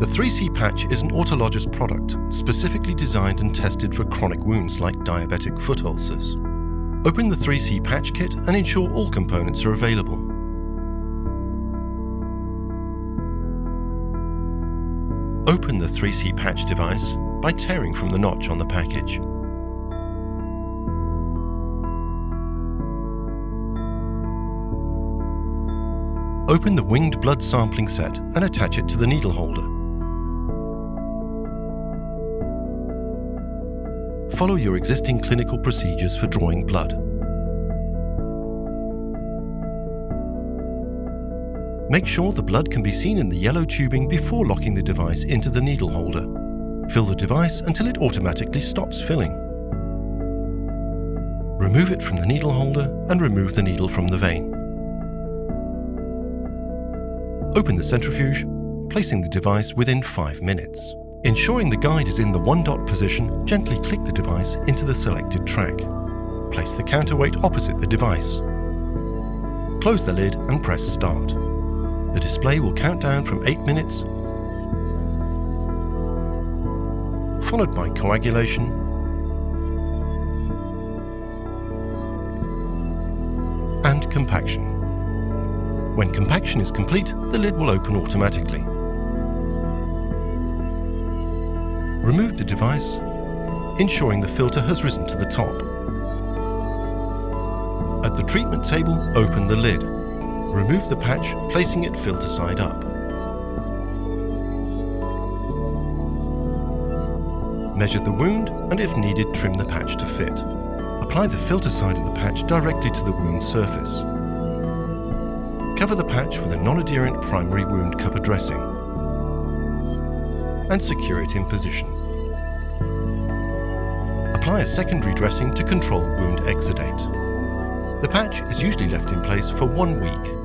The 3C patch is an autologous product specifically designed and tested for chronic wounds like diabetic foot ulcers. Open the 3C patch kit and ensure all components are available. Open the 3C patch device by tearing from the notch on the package. Open the winged blood sampling set and attach it to the needle holder. Follow your existing clinical procedures for drawing blood. Make sure the blood can be seen in the yellow tubing before locking the device into the needle holder. Fill the device until it automatically stops filling. Remove it from the needle holder and remove the needle from the vein. Open the centrifuge, placing the device within 5 minutes. Ensuring the guide is in the one dot position, gently click the device into the selected track. Place the counterweight opposite the device. Close the lid and press start. The display will count down from 8 minutes, followed by coagulation, and compaction. When compaction is complete, the lid will open automatically. Remove the device, ensuring the filter has risen to the top. At the treatment table, open the lid. Remove the patch, placing it filter side up. Measure the wound and if needed trim the patch to fit. Apply the filter side of the patch directly to the wound surface. Cover the patch with a non-adherent primary wound cover dressing and secure it in position. Apply a secondary dressing to control wound exudate. The patch is usually left in place for one week